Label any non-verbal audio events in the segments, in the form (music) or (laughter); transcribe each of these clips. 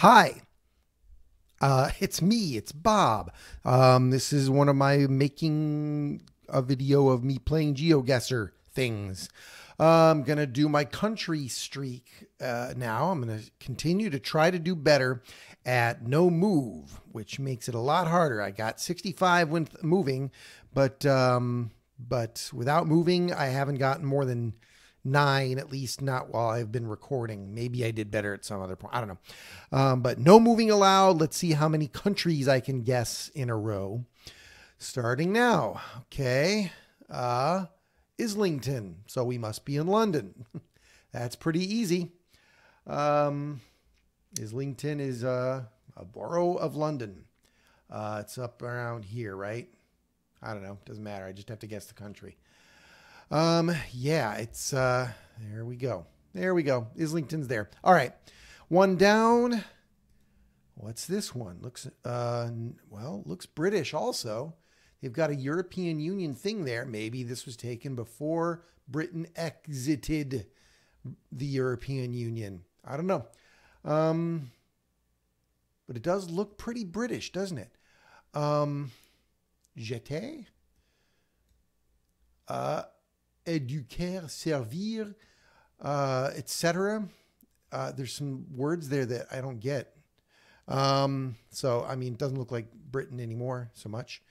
Hi, uh, it's me, it's Bob. Um, this is one of my making a video of me playing GeoGuessr things. Uh, I'm going to do my country streak uh, now. I'm going to continue to try to do better at no move, which makes it a lot harder. I got 65 when moving, but um, but without moving, I haven't gotten more than nine, at least not while I've been recording. Maybe I did better at some other point. I don't know. Um, but no moving allowed. Let's see how many countries I can guess in a row. Starting now. Okay. Uh, Islington. So we must be in London. (laughs) That's pretty easy. Um, Islington is uh, a borough of London. Uh, it's up around here, right? I don't know. Doesn't matter. I just have to guess the country. Um, yeah, it's uh there we go. There we go. Islington's there. All right. One down. What's this one? Looks uh well, looks British also. They've got a European Union thing there. Maybe this was taken before Britain exited the European Union. I don't know. Um but it does look pretty British, doesn't it? Um Jeté? Uh eduquer, servir, uh, etc. Uh, there's some words there that I don't get. Um, so, I mean, it doesn't look like Britain anymore so much,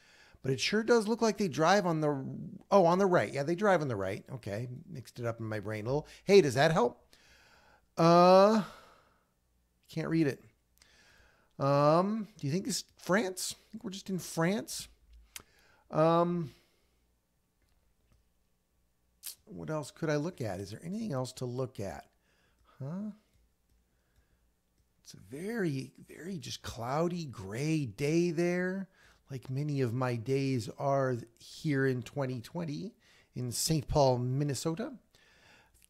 but it sure does look like they drive on the, oh, on the right. Yeah, they drive on the right. Okay. Mixed it up in my brain a little. Hey, does that help? Uh, can't read it. Um, do you think it's France? I think we're just in France. Um, what else could I look at? Is there anything else to look at? Huh? It's a very, very just cloudy, gray day there, like many of my days are here in 2020 in St. Paul, Minnesota.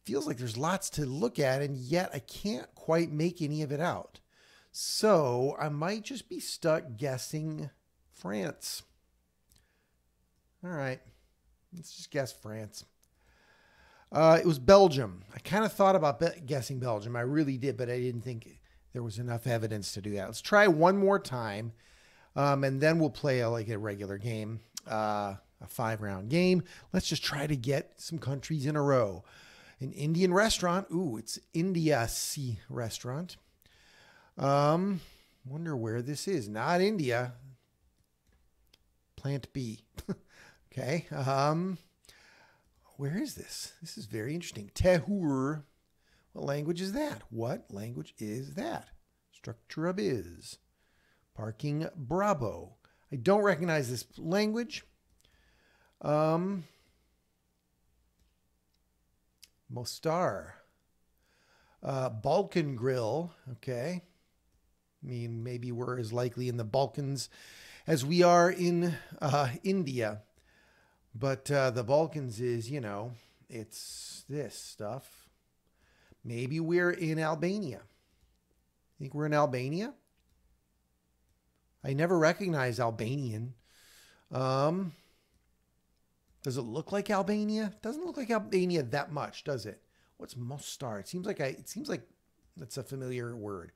Feels like there's lots to look at, and yet I can't quite make any of it out. So I might just be stuck guessing France. All right, let's just guess France. Uh, it was Belgium. I kind of thought about be- guessing Belgium. I really did, but I didn't think there was enough evidence to do that. Let's try one more time, um, and then we'll play a, like a regular game, uh, a five round game. Let's just try to get some countries in a row. An Indian restaurant. Ooh, it's India C restaurant. Um, wonder where this is. Not India. Plant B. (laughs) okay. Um, where is this? This is very interesting. Tehur. What language is that? What language is that? Structure of is. Parking Bravo. I don't recognize this language. Um, Mostar. Uh, Balkan Grill. Okay. I mean, maybe we're as likely in the Balkans as we are in uh, India. But uh, the Balkans is, you know, it's this stuff. Maybe we're in Albania. I think we're in Albania? I never recognized Albanian. Um, does it look like Albania? Doesn't look like Albania that much, does it? What's Mostar? It seems like I. It seems like that's a familiar word.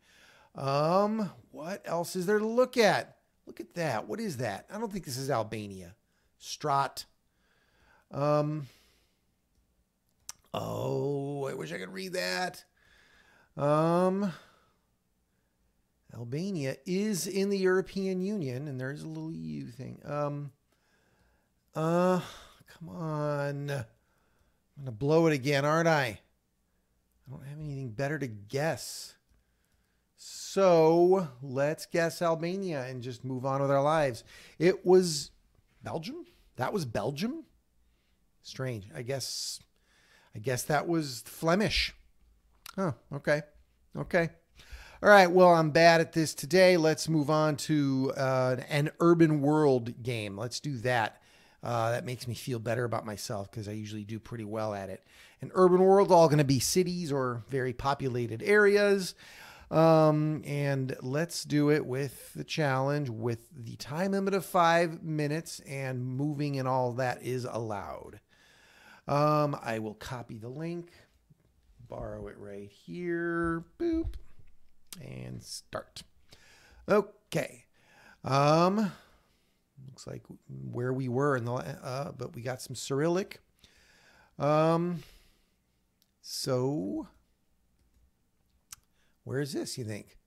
Um, what else is there to look at? Look at that. What is that? I don't think this is Albania. Strat. Um, oh, I wish I could read that. Um, Albania is in the European Union, and there's a little EU thing. Um, uh, come on. I'm gonna blow it again, aren't I? I don't have anything better to guess. So let's guess Albania and just move on with our lives. It was Belgium. That was Belgium. Strange. I guess I guess that was Flemish. Oh, okay. Okay. All right. Well, I'm bad at this today. Let's move on to uh, an urban world game. Let's do that. Uh, that makes me feel better about myself because I usually do pretty well at it. An urban world, all going to be cities or very populated areas. Um, and let's do it with the challenge with the time limit of five minutes and moving and all that is allowed. Um, I will copy the link, borrow it right here. Boop. And start. Okay. Um, looks like where we were in the, uh, but we got some Cyrillic. Um, so where is this, you think?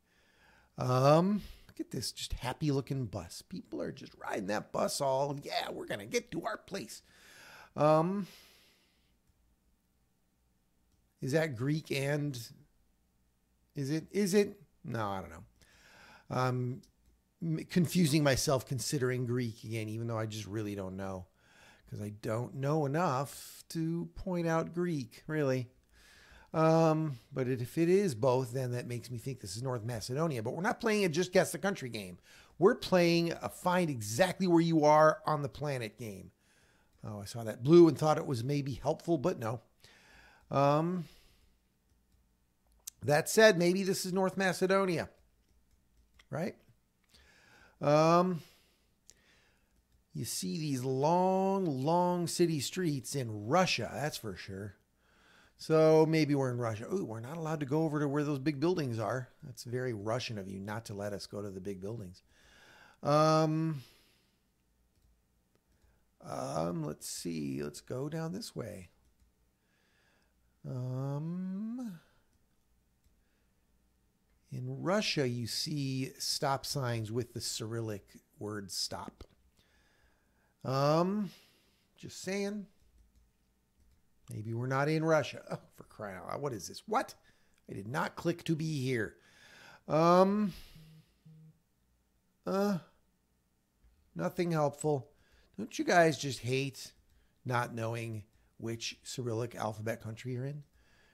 Um, look at this just happy looking bus. People are just riding that bus all, yeah, we're going to get to our place. Um, is that Greek and is it? Is it? No, I don't know. Um, confusing myself considering Greek again, even though I just really don't know because I don't know enough to point out Greek, really. Um, but if it is both, then that makes me think this is North Macedonia. But we're not playing a just guess the country game. We're playing a find exactly where you are on the planet game. Oh, I saw that blue and thought it was maybe helpful, but no. Um, that said, maybe this is North Macedonia, right? Um, you see these long, long city streets in Russia, that's for sure. So maybe we're in Russia. Oh, we're not allowed to go over to where those big buildings are. That's very Russian of you not to let us go to the big buildings. Um, um, let's see. Let's go down this way. Um, in Russia, you see stop signs with the Cyrillic word stop. Um, just saying. Maybe we're not in Russia. Oh, for crying out loud. What is this? What? I did not click to be here. Um, uh, nothing helpful. Don't you guys just hate not knowing which Cyrillic alphabet country you're in?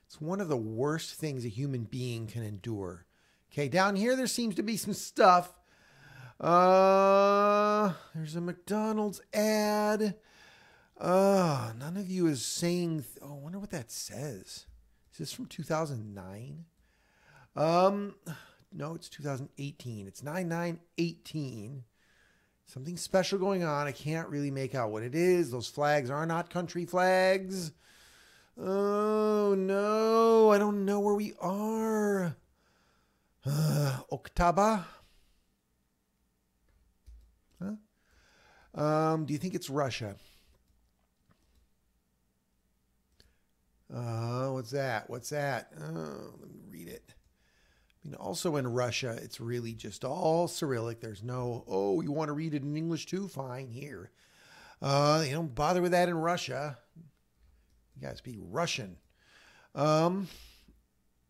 It's one of the worst things a human being can endure. Okay, down here there seems to be some stuff. Uh, there's a McDonald's ad. Uh, none of you is saying. Oh, I wonder what that says. Is this from 2009? Um, no, it's 2018. It's 9918. Something special going on. I can't really make out what it is. Those flags are not country flags. Oh no, I don't know where we are. Uh, Oktaba. Huh? Um, do you think it's Russia? Uh, what's that? What's that? Oh, let me read it. I mean, also in Russia, it's really just all Cyrillic. There's no, oh, you want to read it in English too? Fine, here. Uh, you don't bother with that in Russia. You guys be Russian. Um,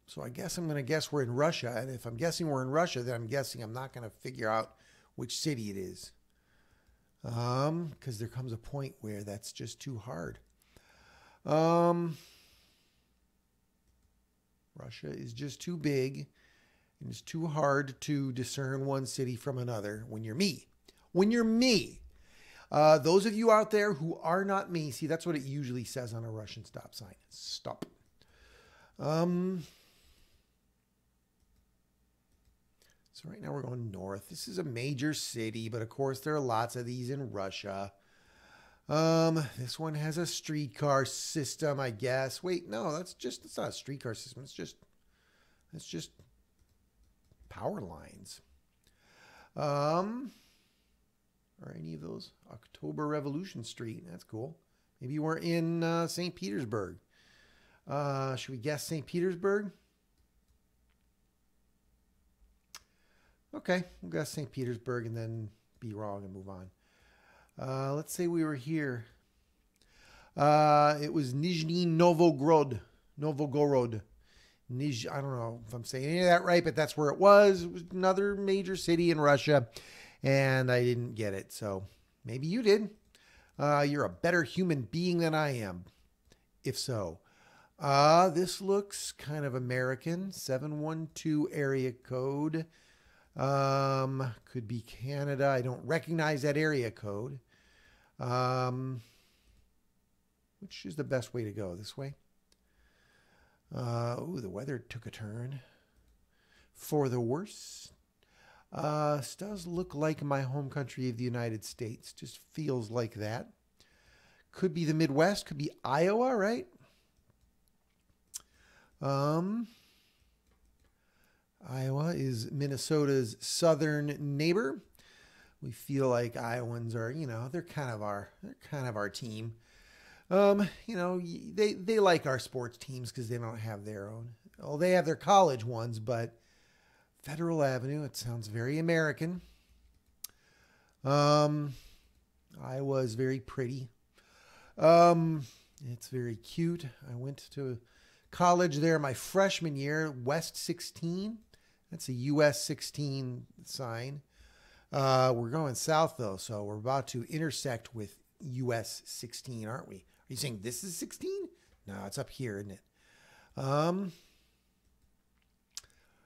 so I guess I'm going to guess we're in Russia. And if I'm guessing we're in Russia, then I'm guessing I'm not going to figure out which city it is. Um, because there comes a point where that's just too hard. Um, Russia is just too big and it's too hard to discern one city from another when you're me. When you're me. Uh, those of you out there who are not me, see, that's what it usually says on a Russian stop sign. Stop. Um, so right now we're going north. This is a major city, but of course there are lots of these in Russia. Um, this one has a streetcar system, I guess. Wait, no, that's just it's not a streetcar system. It's just it's just power lines. Um, are any of those October Revolution Street? That's cool. Maybe we're in uh, St. Petersburg. Uh, should we guess St. Petersburg? Okay, we'll guess St. Petersburg and then be wrong and move on. Uh, let's say we were here. Uh, it was Nizhny Novgorod. Novgorod. Nij, I don't know if I'm saying any of that right, but that's where it was. It was another major city in Russia, and I didn't get it. So maybe you did. Uh, you're a better human being than I am. If so, uh, this looks kind of American. 712 area code. Um, could be Canada. I don't recognize that area code. Um, which is the best way to go? This way? Uh, ooh, the weather took a turn for the worse. Uh, does look like my home country of the United States. Just feels like that. Could be the Midwest. Could be Iowa, right? Um, Iowa is Minnesota's southern neighbor. We feel like Iowans are, you know, they're kind of our, they're kind of our team. Um, you know, they they like our sports teams because they don't have their own. Well, they have their college ones, but Federal Avenue, it sounds very American. Um, Iowa is very pretty. Um, it's very cute. I went to college there my freshman year, West 16. That's a US 16 sign. Uh, we're going south though, so we're about to intersect with US 16, aren't we? You saying this is 16? No, it's up here, isn't it? Um,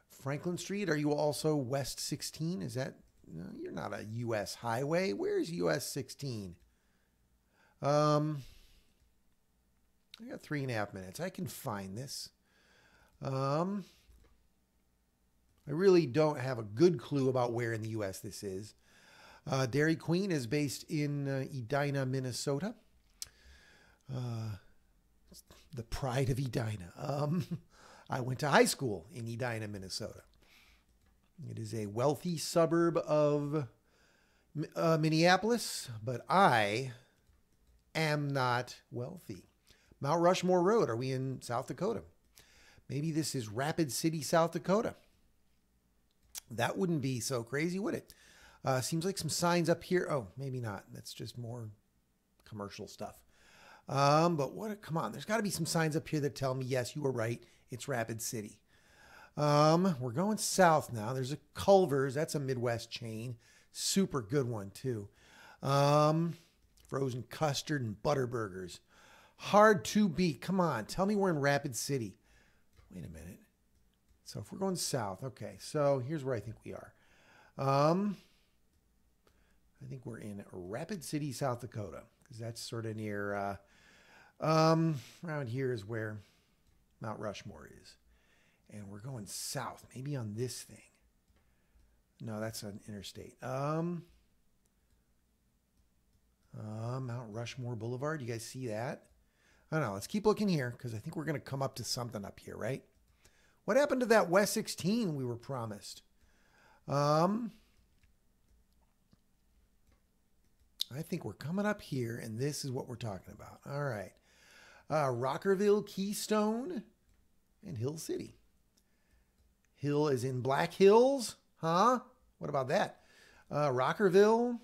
Franklin Street, are you also West 16? Is that, no, you're not a US highway. Where's US 16? Um, I got three and a half minutes. I can find this. Um, I really don't have a good clue about where in the U.S. this is. Uh, Dairy Queen is based in uh, Edina, Minnesota. Uh, the pride of Edina. Um, (laughs) I went to high school in Edina, Minnesota. It is a wealthy suburb of uh, Minneapolis, but I am not wealthy. Mount Rushmore Road, are we in South Dakota? Maybe this is Rapid City, South Dakota. That wouldn't be so crazy, would it? Uh, seems like some signs up here. Oh, maybe not. That's just more commercial stuff. Um, but what? Come on, there's got to be some signs up here that tell me yes, you were right. It's Rapid City. Um, we're going south now. There's a Culver's. That's a Midwest chain. Super good one too. Um, frozen custard and butter burgers. Hard to beat. Come on, tell me we're in Rapid City. Wait a minute. So if we're going south, okay. So here's where I think we are. Um, I think we're in Rapid City, South Dakota, because that's sort of near. Uh, um, around here is where Mount Rushmore is, and we're going south, maybe on this thing. No, that's an interstate. Um, uh, Mount Rushmore Boulevard. You guys see that? I don't know. Let's keep looking here because I think we're going to come up to something up here, right? What happened to that West 16 we were promised? Um, I think we're coming up here, and this is what we're talking about. All right. Uh, Rockerville, Keystone, and Hill City. Hill is in Black Hills, huh? What about that? Uh, Rockerville.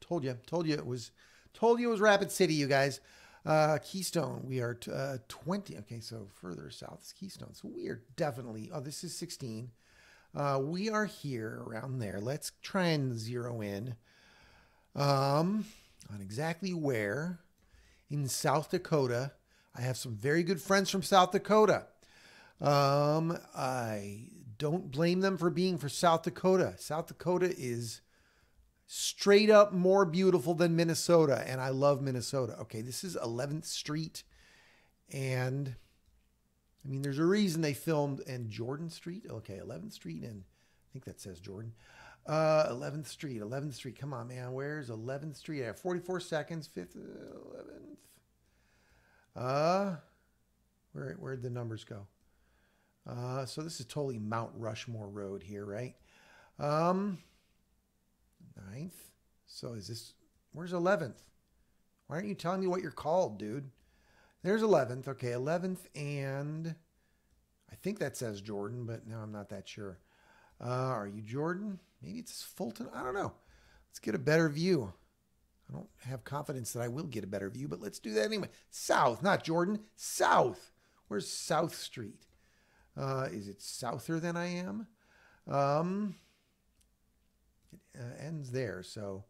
Told you, told you it was, told you it was Rapid City, you guys. Uh, Keystone, we are uh, 20. Okay, so further south is Keystone. So we are definitely, oh, this is 16. Uh, we are here around there. Let's try and zero in um, on exactly where in South Dakota. I have some very good friends from South Dakota. Um, I don't blame them for being for South Dakota. South Dakota is straight up more beautiful than Minnesota. And I love Minnesota. Okay, this is 11th Street. And I mean, there's a reason they filmed in Jordan Street. Okay, 11th Street. And I think that says Jordan. Uh, 11th Street, 11th Street. Come on, man. Where's 11th Street? I have 44 seconds. 5th, 11th. Uh, where, where'd the numbers go? Uh, so this is totally Mount Rushmore Road here, right? Um, Ninth. So is this, where's 11th? Why aren't you telling me what you're called, dude? There's 11th. Okay, 11th and I think that says Jordan, but no, I'm not that sure. Uh, are you Jordan? Maybe it's Fulton. I don't know. Let's get a better view. I don't have confidence that I will get a better view, but let's do that anyway. South, not Jordan. South. Where's South Street? Uh, is it souther than I am? Um, uh, ends there. So,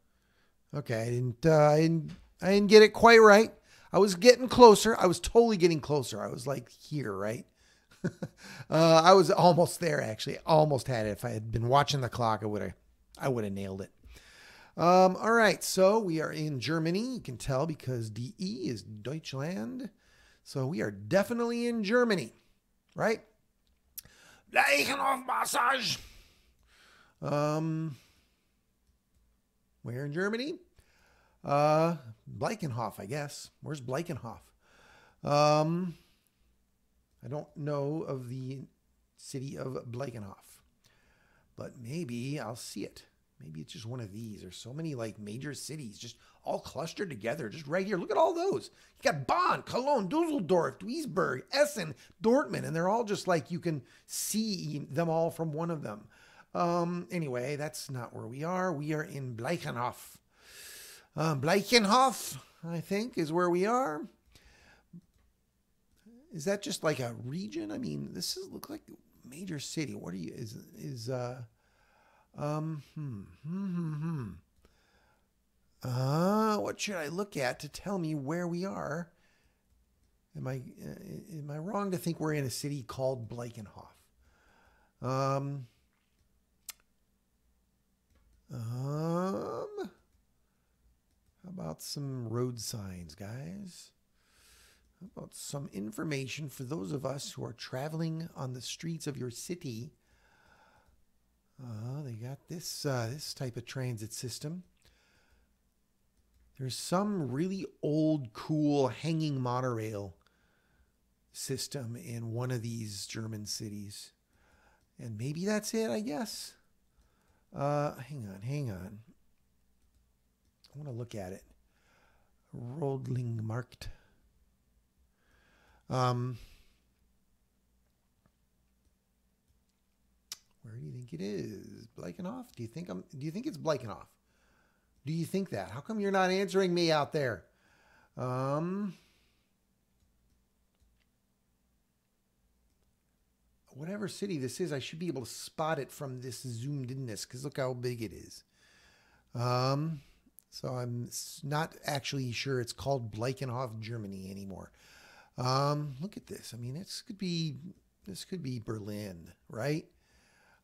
okay, I didn't, uh, I didn't, I didn't get it quite right. I was getting closer. I was totally getting closer. I was like here, right? (laughs) uh, I was almost there. Actually, almost had it. If I had been watching the clock, I would have, I would have nailed it. Um, all right, so we are in Germany. You can tell because DE is Deutschland. So we are definitely in Germany, right? Bleichenhof Massage. Um, where in Germany? Uh, Bleichenhof, I guess. Where's Bleichenhof? Um, I don't know of the city of Bleichenhof. But maybe I'll see it. Maybe it's just one of these. There's so many like major cities just all clustered together, just right here. Look at all those. You got Bonn, Cologne, Dusseldorf, Duisburg, Essen, Dortmund, and they're all just like you can see them all from one of them. Um, anyway, that's not where we are. We are in Bleichenhof. Uh, Bleichenhof, I think, is where we are. Is that just like a region? I mean, this is look like a major city. What are you? Is is uh um hmm hmm hmm. hmm. Uh, what should I look at to tell me where we are? Am I uh, am I wrong to think we're in a city called Bleichenhof? Um. Um. How about some road signs, guys? About some information for those of us who are traveling on the streets of your city? Uh, they got this uh, this type of transit system. There's some really old, cool hanging monorail system in one of these German cities. And maybe that's it, I guess. Uh, hang on, hang on. I want to look at it. Rodlingmarkt. Um, where do you think it is? Bleichenhof? Do you think I'm? Do you think it's Bleichenhof? Do you think that? How come you're not answering me out there? Um, whatever city this is, I should be able to spot it from this zoomed inness because look how big it is. Um, so I'm not actually sure it's called Bleichenhof, Germany anymore. Um, look at this. I mean, this could be this could be Berlin, right?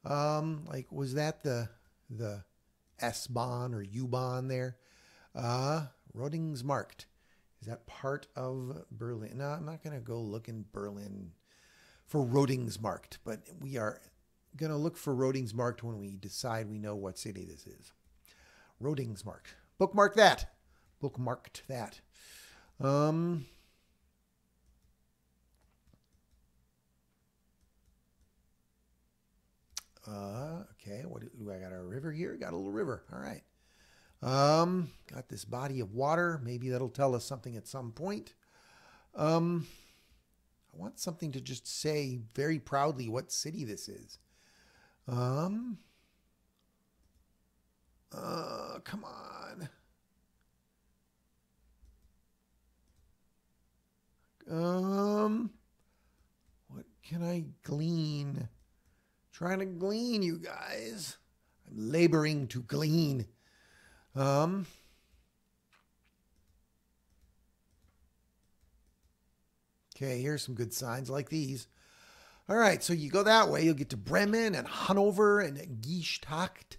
Um, like was that the the S-Bahn or U-Bahn there. Uh, Rodingsmarkt. Is that part of Berlin? No, I'm not going to go look in Berlin for Rodingsmarkt, but we are going to look for Rodingsmarkt when we decide we know what city this is. Rodingsmarkt. Bookmark that. Bookmarked that. Um, Uh, okay, what do I got? A river here? Got a little river. All right. Um, got this body of water. Maybe that'll tell us something at some point. Um, I want something to just say very proudly what city this is. Um, uh, come on. Um, what can I glean? Trying to glean, you guys. I'm laboring to glean. Um, okay, here's some good signs like these. All right, so you go that way, you'll get to Bremen and Hanover and Gstaad.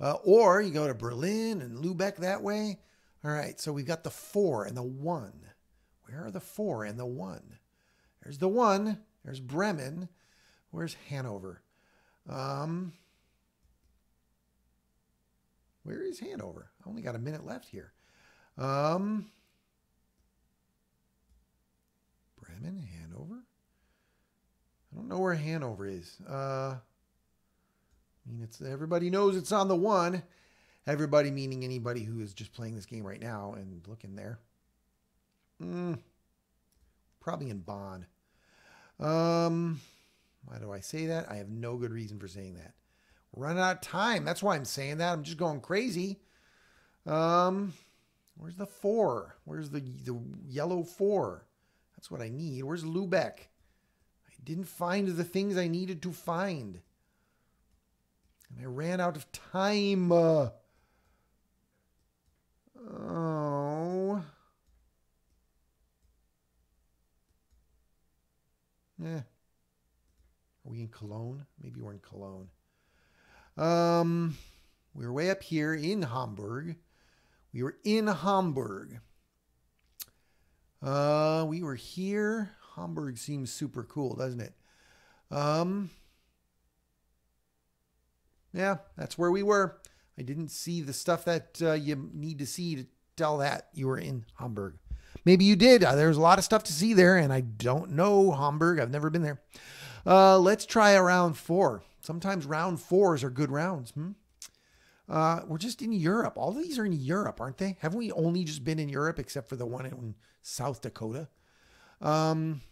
Uh, or you go to Berlin and Lubeck that way. All right, so we've got the four and the one. Where are the four and the one? There's the one. There's Bremen. Where's Hanover? Um, where is Hanover? I only got a minute left here. Um, Bremen, Hanover. I don't know where Hanover is. Uh, I mean, it's everybody knows it's on the one. Everybody meaning anybody who is just playing this game right now and looking there. Mm, probably in Bonn. Um, why do I say that? I have no good reason for saying that. We're running out of time. That's why I'm saying that. I'm just going crazy. Um, where's the four? Where's the the yellow four? That's what I need. Where's Lubeck? I didn't find the things I needed to find. And I ran out of time. Uh, oh. Yeah. We in Cologne? Maybe we're in Cologne. Um, we were way up here in Hamburg. We were in Hamburg. Uh, we were here. Hamburg seems super cool, doesn't it? Um, yeah, that's where we were. I didn't see the stuff that uh, you need to see to tell that you were in Hamburg. Maybe you did. Uh, there's a lot of stuff to see there, and I don't know Hamburg. I've never been there. Uh, let's try a round four. Sometimes round fours are good rounds. Hmm? Uh, we're just in Europe. All these are in Europe, aren't they? Haven't we only just been in Europe except for the one in South Dakota? Um,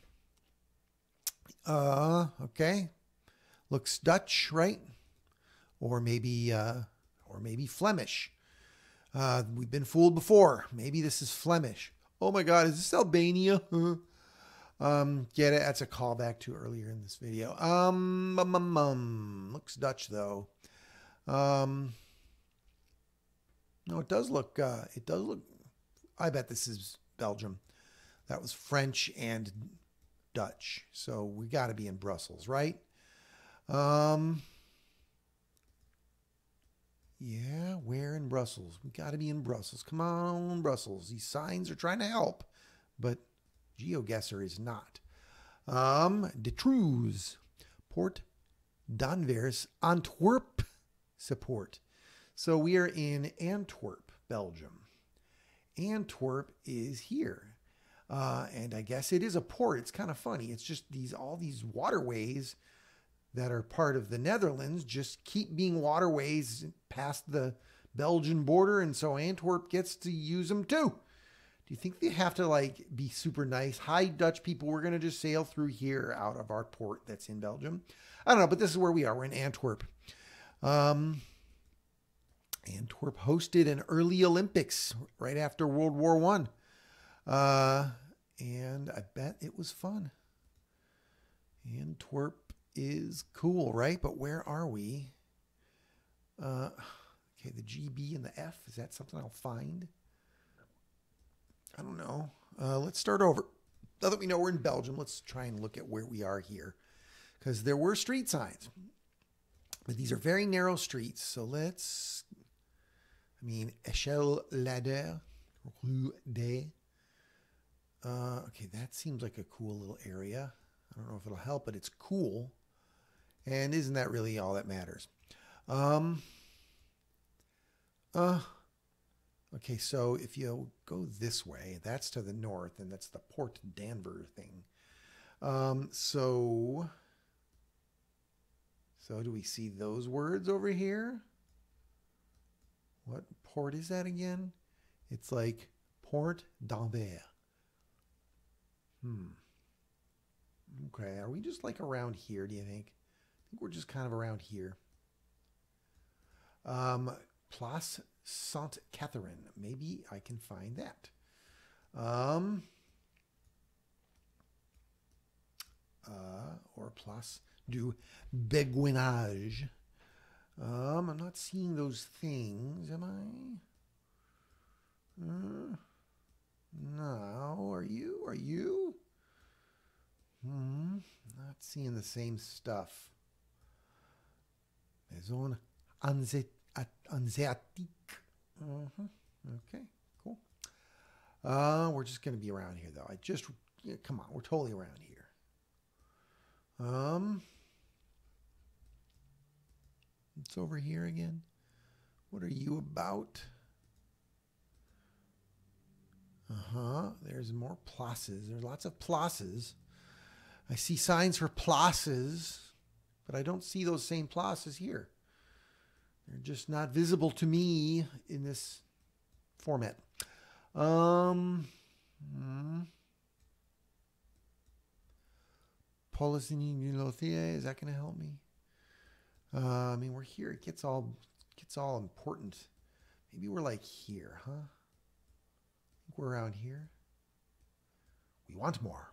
uh, okay. Looks Dutch, right? Or maybe, uh, or maybe Flemish. Uh, we've been fooled before. Maybe this is Flemish. Oh my God, is this Albania? Um, get it? That's a callback to earlier in this video. Um, um, um, um looks Dutch though. Um, no, it does look. Uh, it does look. I bet this is Belgium. That was French and Dutch. So we got to be in Brussels, right? Um. Yeah, where in Brussels? We got to be in Brussels. Come on, Brussels. These signs are trying to help, but GeoGuessr is not. Um, Detrouz, Port d'Anvers, Antwerp support. So we are in Antwerp, Belgium. Antwerp is here. Uh, and I guess it is a port. It's kind of funny. It's just these all these waterways that are part of the Netherlands just keep being waterways past the Belgian border, and so Antwerp gets to use them too. Do you think they have to like be super nice? Hi, Dutch people, we're gonna just sail through here out of our port that's in Belgium. I don't know, but this is where we are. We're in Antwerp. Um, Antwerp hosted an early Olympics right after World War One, uh, and I bet it was fun. Antwerp is cool, right? But where are we? Uh, okay, the GB and the F is that something I'll find? I don't know. Uh, let's start over. Now that we know we're in Belgium, let's try and look at where we are here, because there were street signs, but these are very narrow streets. So let's I mean, Echelle Ladder, Rue des. Uh, okay, that seems like a cool little area. I don't know if it'll help, but it's cool. And isn't that really all that matters? Um, uh, okay, so if you go this way, that's to the north, and that's the Port d'Anvers thing. Um, so, so do we see those words over here? What port is that again? It's like Port d'Anvers. Hmm. Okay, are we just like around here, do you think? I think we're just kind of around here. Um, Place Sainte Catherine. Maybe I can find that. Um, uh, or Place du Béguinage. Um, I'm not seeing those things, am I? Uh, no, are you? Are you? Hmm, not seeing the same stuff. Maison Hanséatique. Mm-hmm. Okay, cool. Uh, we're just going to be around here, though. I just, yeah, come on, we're totally around here. Um, it's over here again. What are you about? Uh huh. There's more places. There's lots of places. I see signs for places, but I don't see those same places here. They're just not visible to me in this format. Um, hmm. is that going to help me? Uh, I mean, we're here. It gets all gets all important. Maybe we're like here, huh? We're around here. We want more.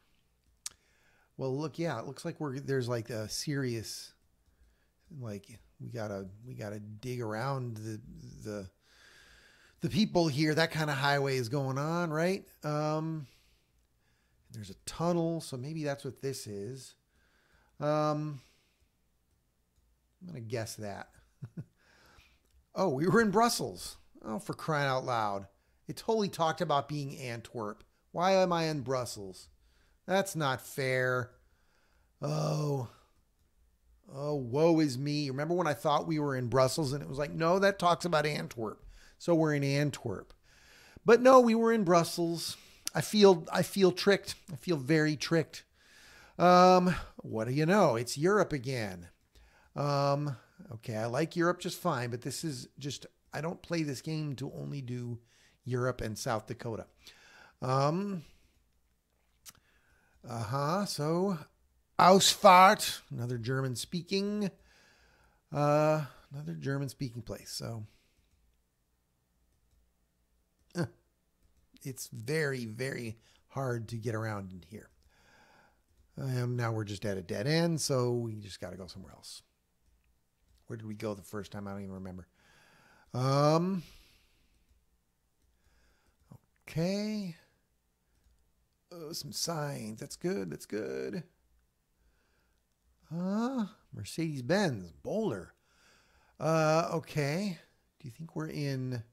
Well, look, yeah, it looks like we're there's like a serious, like we gotta we gotta dig around the the the people here. That kind of highway is going on, right? Um, there's a tunnel, so maybe that's what this is. Um, I'm to guess that. (laughs) oh, we were in Brussels. Oh, for crying out loud. It totally talked about being Antwerp. Why am I in Brussels? That's not fair. Oh. Oh, woe is me. Remember when I thought we were in Brussels and it was like, no, that talks about Antwerp. So we're in Antwerp. But no, we were in Brussels. I feel I feel tricked. I feel very tricked. Um, what do you know? It's Europe again. Um, okay, I like Europe just fine, but this is just I don't play this game to only do Europe and South Dakota. Um, uh huh. So, Ausfahrt, another German speaking, uh, another German speaking place. So, it's very, very hard to get around in here. Um, now we're just at a dead end, so we just got to go somewhere else. Where did we go the first time? I don't even remember. Um. Okay. Oh, some signs. That's good. That's good. Uh, Mercedes Benz, Boulder. Uh, okay. Do you think we're in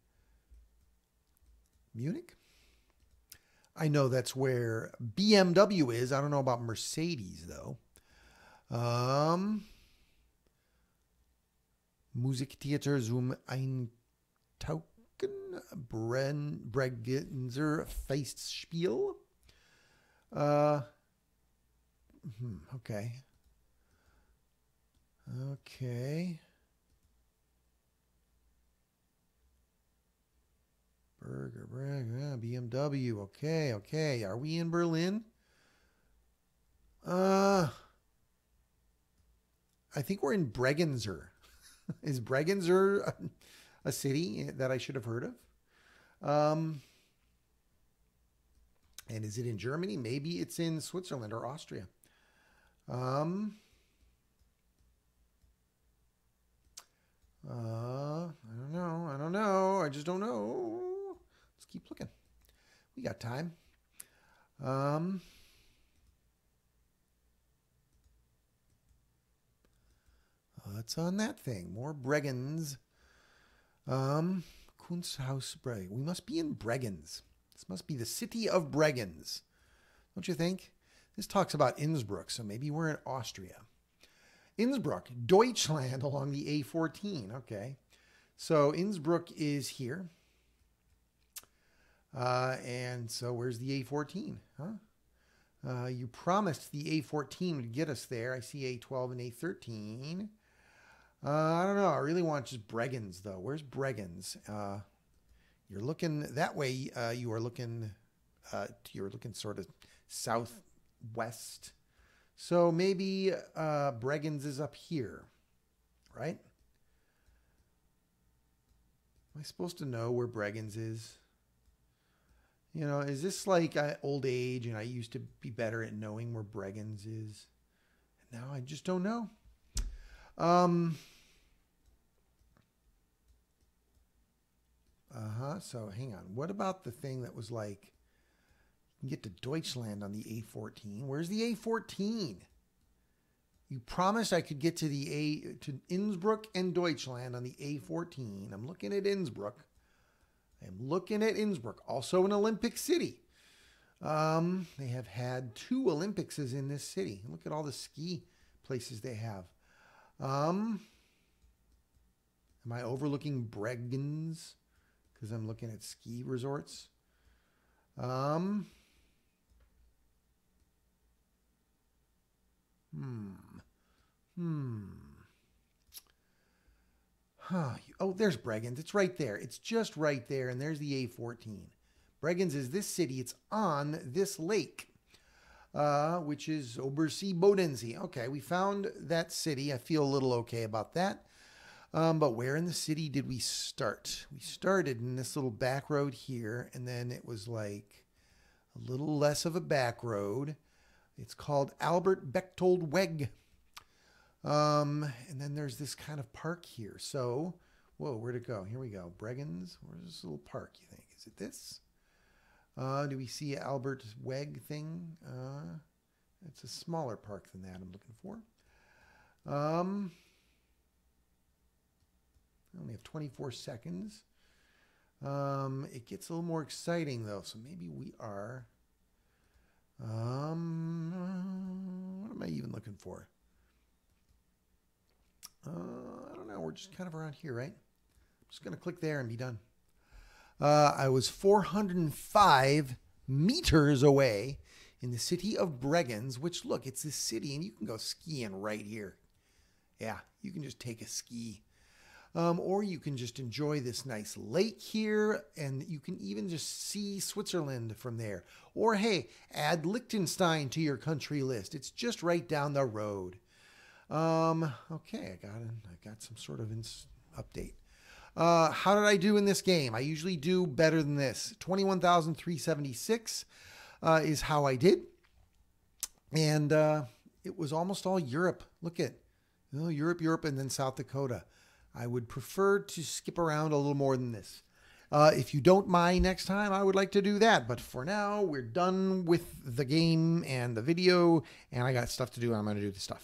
Munich? I know that's where BMW is. I don't know about Mercedes though. Um, Musiktheater zum Eintauchen, Bren, Bregenzer Festspiel. Uh, hmm, okay. Okay. Burger, yeah, BMW. Okay, okay. Are we in Berlin? Uh, I think we're in Bregenzer. (laughs) Is Bregenzer a, a, city that I should have heard of? Um, and is it in Germany? Maybe it's in Switzerland or Austria. Um, uh, I don't know. I don't know. I just don't know. Let's keep looking. We got time. Um, what's on that thing? More Bregenz. Um, Kunsthaus Breg. We must be in Bregenz. This must be the city of Bregenz. Don't you think? This talks about Innsbruck, so maybe we're in Austria. Innsbruck, Deutschland along the A14. Okay. So Innsbruck is here. Uh, and so where's the A14? Huh? Uh, you promised the A14 would get us there. I see A12 and A13. Uh, I don't know. I really want just Bregenz, though. Where's Bregenz? Uh, you're looking that way. Uh, you are looking. Uh, you're looking sort of southwest. So maybe uh, Bregenz is up here, right? Am I supposed to know where Bregenz is? You know, is this like old age and I used to be better at knowing where Bregenz is? And now I just don't know. Um, uh huh. So hang on. What about the thing that was like, get to Deutschland on the A14? Where's the A14? You promised I could get to the A to Innsbruck and Deutschland on the A14. I'm looking at Innsbruck. I'm looking at Innsbruck, also an Olympic city. Um, they have had two Olympicses in this city. Look at all the ski places they have. Um, am I overlooking Bregenz? Because I'm looking at ski resorts. Um, hmm. Hmm. Huh. Oh, there's Bregenz. It's right there. It's just right there. And there's the A14. Bregenz is this city. It's on this lake, uh, which is Obersee Bodensee. Okay, we found that city. I feel a little okay about that. Um, but where in the city did we start? We started in this little back road here, and then it was like a little less of a back road. It's called Albert Bechtold Weg. Um, and then there's this kind of park here. So, whoa, where'd it go? Here we go. Bregenz. Where's this little park, you think? Is it this? Uh, do we see Albert Weg thing? Uh, it's a smaller park than that I'm looking for. Um, I only have 24 seconds. Um, it gets a little more exciting though, so maybe we are. Um, what am I even looking for? Uh, I don't know. We're just kind of around here, right? I'm just going to click there and be done. Uh, I was 405 meters away in the city of Bregenz, which look, it's this city and you can go skiing right here. Yeah, you can just take a ski. Um, or you can just enjoy this nice lake here, and you can even just see Switzerland from there. Or hey, add Liechtenstein to your country list. It's just right down the road. Um, okay, I got I got some sort of update. Uh, how did I do in this game? I usually do better than this. 21,376 uh, is how I did. And uh, it was almost all Europe. Look at you know, Europe, Europe, and then South Dakota. I would prefer to skip around a little more than this. Uh, if you don't mind next time, I would like to do that. But for now, we're done with the game and the video, and I got stuff to do, and I'm going to do the stuff.